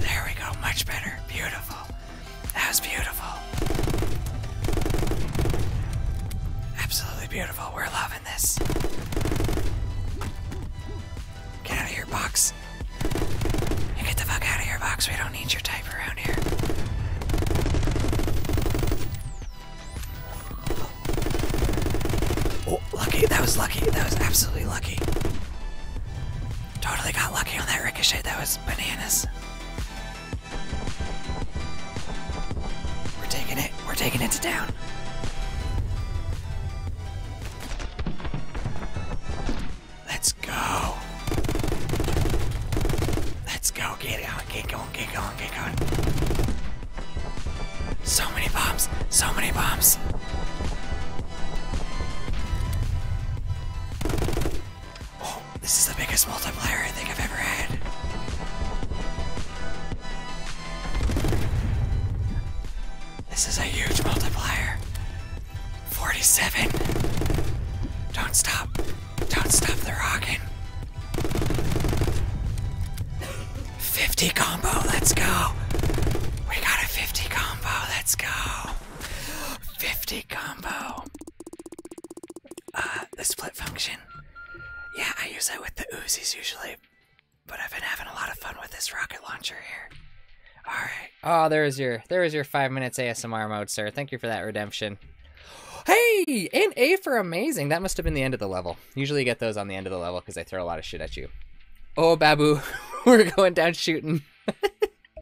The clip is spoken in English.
There we go, much better. Beautiful. That was beautiful. Absolutely beautiful. We're loving this. Get out of box. Get the fuck out of box. We don't need your type around here. Oh, lucky. That was lucky. That was absolutely lucky. Totally got lucky on that ricochet. That was bananas. We're taking it. We're taking it to down. Let's go. Let's go. Get going. Get going. Get going. Get going. So many bombs. So many bombs. This is the biggest multiplier I think I've ever had. This is a huge multiplier. 47. Don't stop. Don't stop the rocking. 50 combo. Let's go. We got a 50 combo. Let's go. 50 combo. Uh, the split function. Yeah, I use that with the Uzis usually, but I've been having a lot of fun with this rocket launcher here. All right. Oh, there's your there's your five minutes ASMR mode, sir. Thank you for that redemption. Hey, and A for amazing. That must have been the end of the level. Usually you get those on the end of the level because they throw a lot of shit at you. Oh, Babu, we're going down shooting.